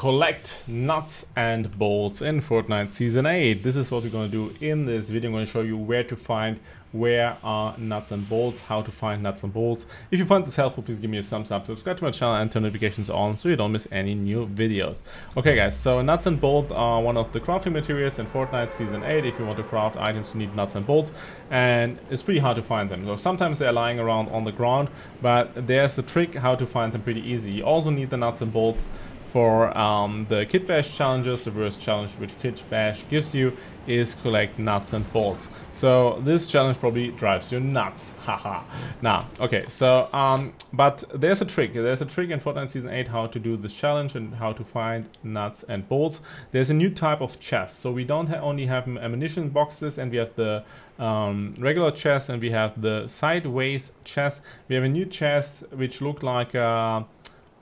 collect nuts and bolts in Fortnite Season 8. This is what we're going to do in this video. I'm going to show you where to find where are nuts and bolts, how to find nuts and bolts. If you find this helpful, please give me a thumbs up, subscribe to my channel and turn notifications on so you don't miss any new videos. Okay guys, so nuts and bolts are one of the crafting materials in Fortnite Season 8. If you want to craft items, you need nuts and bolts and it's pretty hard to find them. So sometimes they're lying around on the ground, but there's a trick how to find them pretty easy. You also need the nuts and bolts for um, the Kitbash challenges, the first challenge which Kitbash gives you is collect nuts and bolts. So this challenge probably drives you nuts, haha. now, okay, so, um, but there's a trick. There's a trick in Fortnite Season 8 how to do this challenge and how to find nuts and bolts. There's a new type of chest. So we don't ha only have ammunition boxes and we have the um, regular chest and we have the sideways chest. We have a new chest which look like uh,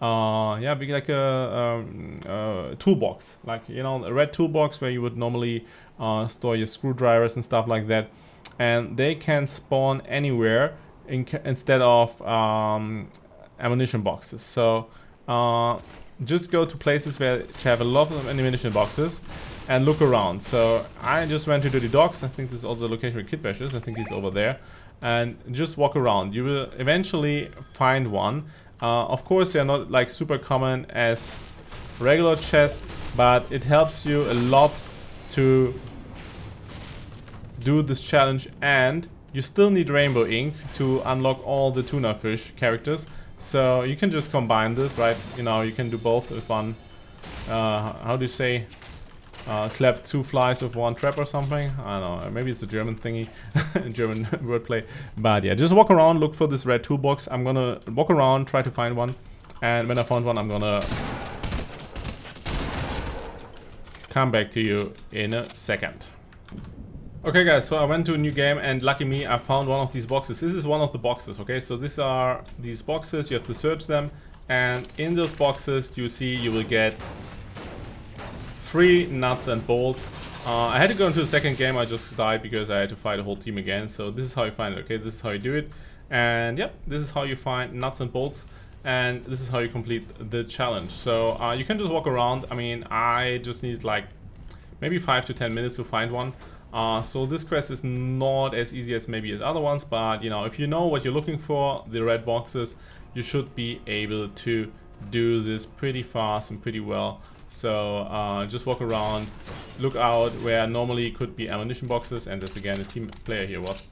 uh, yeah, be like a, a, um, a, toolbox, like you know, a red toolbox where you would normally uh, store your screwdrivers and stuff like that, and they can spawn anywhere in instead of um, ammunition boxes. So uh, just go to places where you have a lot of ammunition boxes and look around. So I just went to the docks. I think this is also the location where Kitbash is. I think he's over there. And just walk around. You will eventually find one uh, of course, they are not like super common as regular chests, but it helps you a lot to do this challenge and you still need rainbow ink to unlock all the Toona Fish characters. So you can just combine this right? You know you can do both with one uh, how do you say uh, clap two flies with one trap or something. I don't know. Maybe it's a German thingy, German wordplay. But yeah, just walk around, look for this red toolbox. I'm gonna walk around, try to find one. And when I found one, I'm gonna come back to you in a second. Okay guys, so I went to a new game and lucky me, I found one of these boxes. This is one of the boxes, okay? So these are these boxes, you have to search them. And in those boxes, you see you will get Three nuts and bolts. Uh, I had to go into the second game, I just died because I had to fight a whole team again. So this is how you find it, okay? This is how you do it. And yep, this is how you find nuts and bolts. And this is how you complete the challenge. So uh, you can just walk around. I mean, I just need like maybe 5 to 10 minutes to find one. Uh, so this quest is not as easy as maybe as other ones, but you know, if you know what you're looking for, the red boxes, you should be able to do this pretty fast and pretty well. So uh, just walk around, look out where normally could be ammunition boxes, and there's again a team player here. What?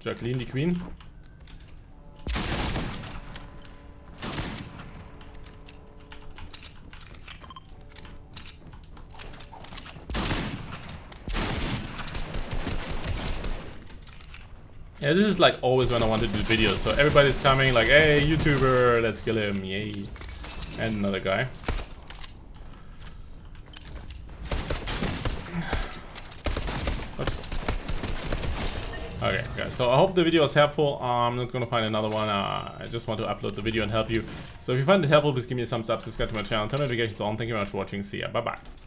Jacqueline, the Queen. Yeah, this is like always when I want to do videos. So everybody's coming like, hey, YouTuber, let's kill him, yay. And another guy. Oops. Okay, guys, so I hope the video was helpful. I'm not gonna find another one. Uh, I just want to upload the video and help you. So if you find it helpful, please give me a thumbs up, subscribe to my channel, turn notifications on. Thank you very much for watching. See ya. Bye-bye.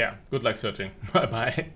Yeah, good luck searching. Bye bye.